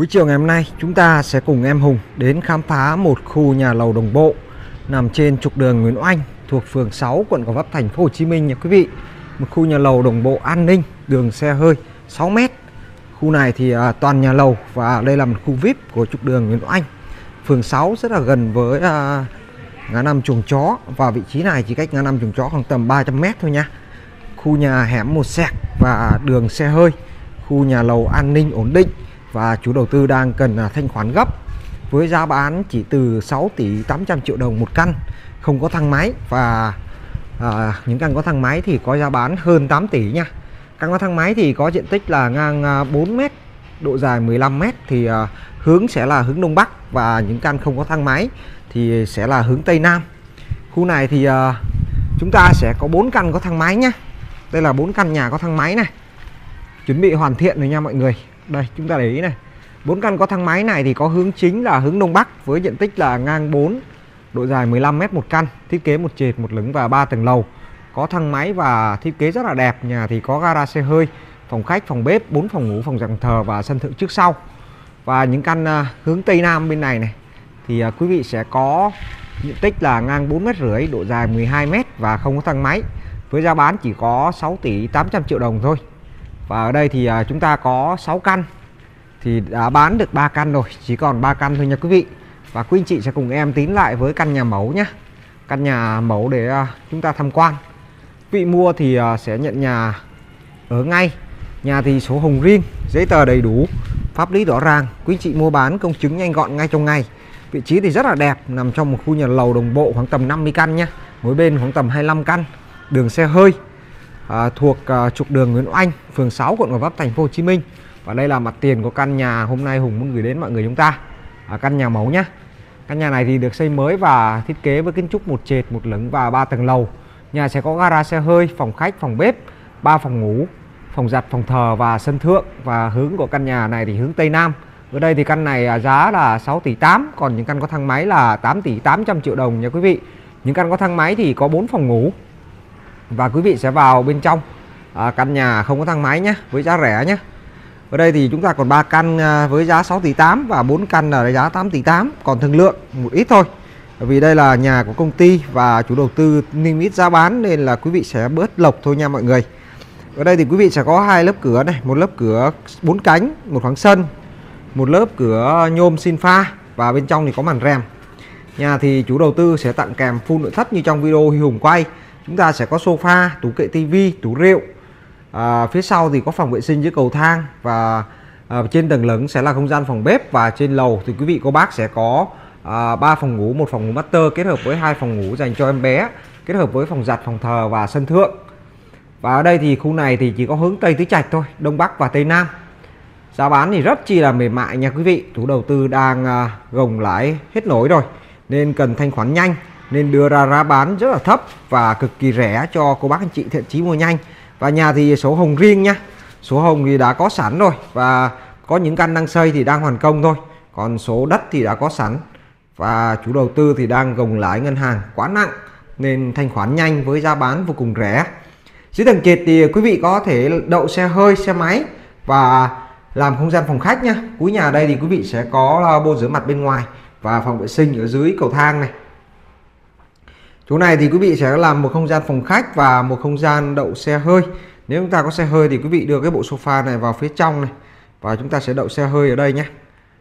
Buổi chiều ngày hôm nay chúng ta sẽ cùng em Hùng đến khám phá một khu nhà lầu đồng bộ nằm trên trục đường Nguyễn Oanh thuộc phường 6 quận Gò Vấp thành phố Hồ Chí Minh nha quý vị. Một khu nhà lầu đồng bộ an ninh, đường xe hơi 6 m. Khu này thì à, toàn nhà lầu và đây là một khu VIP của trục đường Nguyễn Oanh. Phường 6 rất là gần với à, ngã năm chuồng chó và vị trí này chỉ cách ngã năm chuồng chó khoảng tầm 300 m thôi nha. Khu nhà hẻm một sẹc và đường xe hơi, khu nhà lầu an ninh ổn định và chủ đầu tư đang cần à, thanh khoản gấp với giá bán chỉ từ 6 tỷ 800 triệu đồng một căn không có thang máy. Và à, những căn có thang máy thì có giá bán hơn 8 tỷ nha. Căn có thang máy thì có diện tích là ngang à, 4 m độ dài 15 m thì à, hướng sẽ là hướng đông bắc. Và những căn không có thang máy thì sẽ là hướng tây nam. Khu này thì à, chúng ta sẽ có 4 căn có thang máy nhá. Đây là 4 căn nhà có thang máy này. Chuẩn bị hoàn thiện rồi nha mọi người đây, chúng ta để ý này. Bốn căn có thang máy này thì có hướng chính là hướng đông bắc với diện tích là ngang 4 độ dài 15 m một căn, thiết kế một trệt, một lửng và ba tầng lầu. Có thang máy và thiết kế rất là đẹp, nhà thì có gara xe hơi, phòng khách, phòng bếp 4 phòng ngủ, phòng giặt thờ và sân thượng trước sau. Và những căn à, hướng tây nam bên này này, thì à, quý vị sẽ có diện tích là ngang 4 mét rưỡi, độ dài 12 m và không có thang máy. Với giá bán chỉ có 6 tỷ 800 triệu đồng thôi và ở đây thì à, chúng ta có 6 căn. Thì đã bán được 3 căn rồi chỉ còn 3 căn thôi nha quý vị. Và quý anh chị sẽ cùng em tín lại với căn nhà mẫu nhé căn nhà mẫu để à, chúng ta tham quan. Vị mua thì à, sẽ nhận nhà ở ngay. Nhà thì số hồng riêng giấy tờ đầy đủ pháp lý rõ ràng. Quý anh chị mua bán công chứng nhanh gọn ngay trong ngày. Vị trí thì rất là đẹp nằm trong một khu nhà lầu đồng bộ khoảng tầm 50 căn nhé mỗi bên khoảng tầm 25 căn. Đường xe hơi à, thuộc à, trục đường Nguyễn Oanh, phường 6 quận Gò Vấp, thành phố Hồ Chí Minh. Và đây là mặt tiền của căn nhà hôm nay Hùng muốn gửi đến mọi người chúng ta. À, căn nhà mẫu nhá. Căn nhà này thì được xây mới và thiết kế với kiến trúc một trệt, một lửng và ba tầng lầu. Nhà sẽ có gara xe hơi, phòng khách, phòng bếp, ba phòng ngủ, phòng giặt, phòng thờ và sân thượng và hướng của căn nhà này thì hướng Tây Nam. Ở đây thì căn này à, giá là 6 tỷ 8, còn những căn có thang máy là 8 tỷ 800 triệu đồng nha quý vị. Những căn có thang máy thì có 4 phòng ngủ, và quý vị sẽ vào bên trong. À, căn nhà không có thang máy nhé với giá rẻ nhé. Ở đây thì chúng ta còn 3 căn à, với giá 6 tỷ 8 và 4 căn là giá 8 tỷ 8 còn thương lượng một ít thôi. Vì đây là nhà của công ty và chủ đầu tư niêm yết giá bán nên là quý vị sẽ bớt lộc thôi nha mọi người. Ở đây thì quý vị sẽ có hai lớp cửa này một lớp cửa bốn cánh một khoảng sân một lớp cửa nhôm xin pha và bên trong thì có màn rèm. Nhà thì chủ đầu tư sẽ tặng kèm full nội thất như trong video Huy Hùng quay chúng ta sẽ có sofa tủ kệ tivi tủ rượu. À, phía sau thì có phòng vệ sinh với cầu thang và à, trên tầng lửng sẽ là không gian phòng bếp và trên lầu thì quý vị cô bác sẽ có à, 3 phòng ngủ một phòng ngủ master kết hợp với hai phòng ngủ dành cho em bé kết hợp với phòng giặt phòng thờ và sân thượng. Và ở đây thì khu này thì chỉ có hướng tây tứ trạch thôi đông bắc và tây nam. Giá bán thì rất chi là mềm mại nha quý vị chủ đầu tư đang à, gồng lãi hết nổi rồi nên cần thanh khoản nhanh nên đưa ra giá bán rất là thấp và cực kỳ rẻ cho cô bác anh chị thiện chí mua nhanh. Và nhà thì số hồng riêng nhá. Số hồng thì đã có sẵn rồi và có những căn đang xây thì đang hoàn công thôi. Còn số đất thì đã có sẵn và chủ đầu tư thì đang gồng lãi ngân hàng quá nặng nên thanh khoản nhanh với giá bán vô cùng rẻ. Dưới tầng trệt thì quý vị có thể đậu xe hơi, xe máy và làm không gian phòng khách nhá. Cuối nhà đây thì quý vị sẽ có à, bô rửa mặt bên ngoài và phòng vệ sinh ở dưới cầu thang này chỗ này thì quý vị sẽ làm một không gian phòng khách và một không gian đậu xe hơi. Nếu chúng ta có xe hơi thì quý vị đưa cái bộ sofa này vào phía trong này và chúng ta sẽ đậu xe hơi ở đây nhé.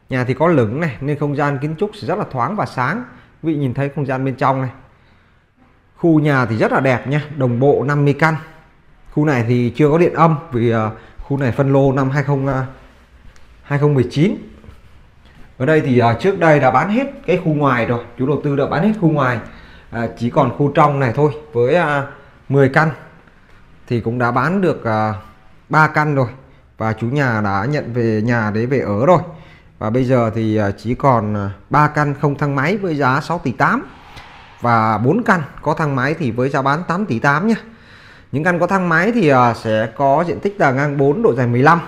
Nhà thì có lửng này, nên không gian kiến trúc sẽ rất là thoáng và sáng. Quý vị nhìn thấy không gian bên trong này. Khu nhà thì rất là đẹp nhé, đồng bộ 50 căn. Khu này thì chưa có điện âm vì à, khu này phân lô năm 20 2019 à, ở đây thì à, trước đây đã bán hết cái khu ngoài rồi, chủ đầu tư đã bán hết khu ngoài à, chỉ còn khu trong này thôi với à, 10 căn. Thì cũng đã bán được à, 3 căn rồi và chú nhà đã nhận về nhà để về ở rồi. Và bây giờ thì à, chỉ còn à, 3 căn không thang máy với giá 6 tỷ 8 và 4 căn có thang máy thì với giá bán 8 tỷ 8 nhé những căn có thang máy thì à, sẽ có diện tích là ngang 4 độ dài 15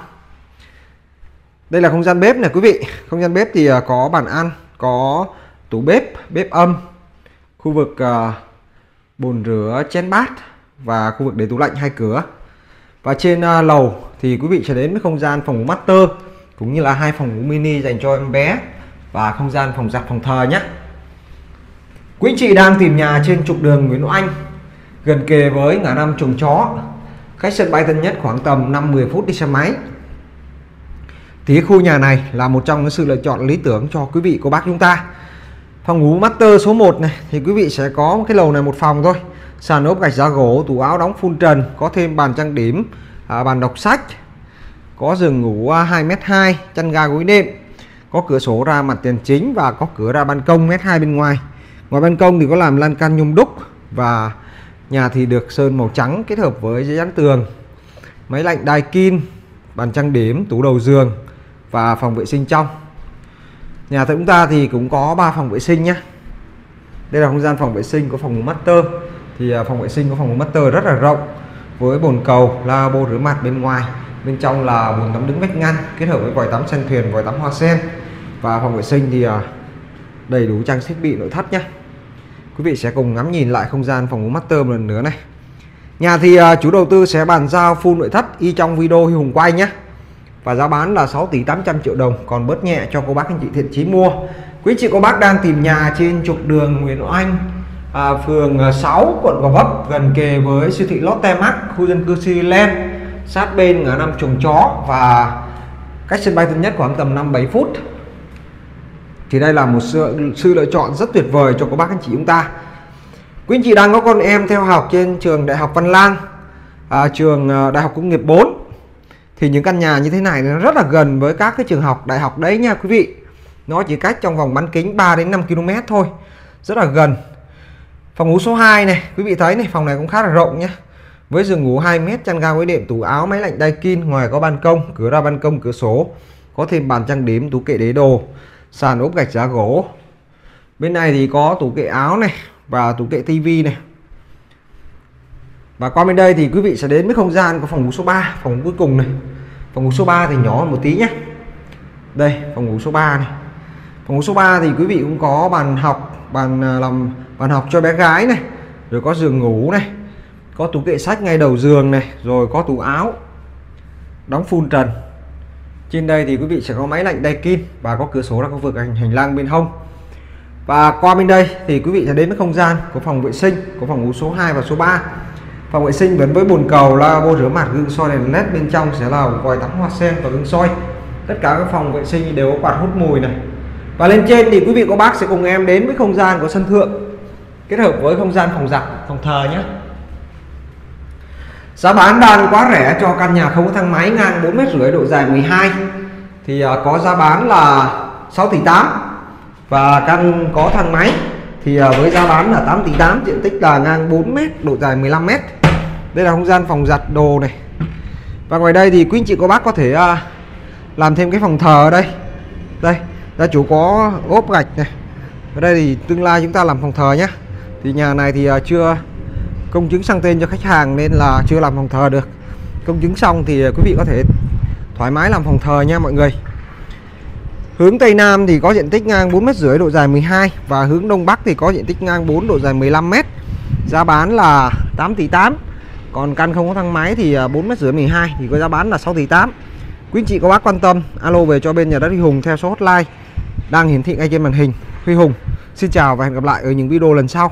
đây là không gian bếp này quý vị. Không gian bếp thì à, có bàn ăn có tủ bếp bếp âm khu vực uh, bồn rửa chén bát và khu vực để tủ lạnh hai cửa. Và trên uh, lầu thì quý vị sẽ đến với không gian phòng master cũng như là hai phòng ngủ mini dành cho em bé và không gian phòng giặt phòng thờ nhé. Quý anh chị đang tìm nhà trên trục đường Nguyễn Oanh gần kề với ngã năm chuồng chó. Cách sân bay Tân Nhất khoảng tầm 5-10 phút đi xe máy. Thì khu nhà này là một trong những sự lựa chọn lý tưởng cho quý vị cô bác chúng ta phòng ngủ master số 1 này thì quý vị sẽ có cái lầu này một phòng thôi. Sàn ốp gạch giá gỗ tủ áo đóng phun trần có thêm bàn trang điểm à, bàn đọc sách có giường ngủ à, 2m2 chăn ga gối đệm có cửa sổ ra mặt tiền chính và có cửa ra ban công mét hai bên ngoài. Ngoài ban công thì có làm lan can nhôm đúc và nhà thì được sơn màu trắng kết hợp với giấy dán tường máy lạnh Daikin bàn trang điểm tủ đầu giường và phòng vệ sinh trong nhà chúng ta thì cũng có 3 phòng vệ sinh nhé đây là không gian phòng vệ sinh của phòng master. Thì à, phòng vệ sinh của phòng master rất là rộng, với bồn cầu, lavabo rửa mặt bên ngoài. Bên trong là bồn tắm đứng vách ngăn kết hợp với vòi tắm sen thuyền, vòi tắm hoa sen. Và phòng vệ sinh thì à, đầy đủ trang thiết bị nội thất nhé quý vị sẽ cùng ngắm nhìn lại không gian phòng master một lần nữa này. Nhà thì à, chủ đầu tư sẽ bàn giao full nội thất y trong video Huy Hùng quay nhé và giá bán là 6 tỷ 800 triệu đồng. Còn bớt nhẹ cho cô bác anh chị thiện chí mua. Quý chị cô bác đang tìm nhà trên trục đường Nguyễn Oanh à, phường à, 6 quận Gò Vấp gần kề với siêu thị Lotte Mart khu dân cư Cityland sát bên ngã năm chuồng chó và cách sân bay Tân Nhất khoảng tầm 5-7 phút. Thì đây là một sự, sự lựa chọn rất tuyệt vời cho các bác anh chị chúng ta. Quý anh chị đang có con em theo học trên trường Đại học Văn Lang à, trường à, Đại học Công nghiệp 4 thì những căn nhà như thế này nó rất là gần với các cái trường học, đại học đấy nha quý vị. Nó chỉ cách trong vòng bán kính 3 đến 5 km thôi, rất là gần. Phòng ngủ số 2 này, quý vị thấy này, phòng này cũng khá là rộng nhé với giường ngủ 2 mét, chăn ga với đệm, tủ áo, máy lạnh Daikin ngoài có ban công, cửa ra ban công, cửa sổ, có thêm bàn trang điểm, tủ kệ để đồ, sàn ốp gạch giá gỗ. Bên này thì có tủ kệ áo này và tủ kệ tivi này. Và qua bên đây thì quý vị sẽ đến với không gian của phòng ngủ số 3 phòng cuối cùng này phòng ngủ số 3 thì nhỏ một tí nhé đây phòng ngủ số 3 này. Phòng ngủ số 3 thì quý vị cũng có bàn học bàn à, làm bàn học cho bé gái này rồi có giường ngủ này có tủ kệ sách ngay đầu giường này rồi có tủ áo đóng phun trần. Trên đây thì quý vị sẽ có máy lạnh Daikin và có cửa sổ ra khu vực hành, hành lang bên hông. Và qua bên đây thì quý vị sẽ đến với không gian của phòng vệ sinh của phòng ngủ số 2 và số 3 phòng vệ sinh vẫn với bồn cầu lavabo rửa mặt gương soi đèn led bên trong sẽ là vòi tắm hoa sen và gương soi tất cả các phòng vệ sinh đều có quạt hút mùi này. Và lên trên thì quý vị cô bác sẽ cùng em đến với không gian của sân thượng, kết hợp với không gian phòng giặt, phòng thờ nhé. Giá bán đang quá rẻ cho căn nhà không có thang máy ngang 4 mét rưỡi, độ dài 12 thì à, có giá bán là 6 tỷ 8 và căn có thang máy thì à, với giá bán là 8 tỷ 8 diện tích là ngang 4 mét, độ dài 15 mét đây là không gian phòng giặt đồ này. Và ngoài đây thì quý anh chị cô bác có thể uh, làm thêm cái phòng thờ ở đây. Đây gia chủ có ốp gạch này. Ở đây thì tương lai chúng ta làm phòng thờ nhé thì nhà này thì uh, chưa công chứng sang tên cho khách hàng nên là chưa làm phòng thờ được. Công chứng xong thì quý vị có thể thoải mái làm phòng thờ nha mọi người. Hướng Tây Nam thì có diện tích ngang 4 mét rưỡi độ dài 12 và hướng Đông Bắc thì có diện tích ngang 4 độ dài 15 mét. Giá bán là 8 tỷ 8. Còn căn không có thang máy thì à, 4 mét rưỡi 12 thì có giá bán là 6 tỷ 8. Quý anh chị có bác quan tâm, alo về cho bên nhà đất Huy Hùng theo số hotline đang hiển thị ngay trên màn hình. Huy Hùng, xin chào và hẹn gặp lại ở những video lần sau.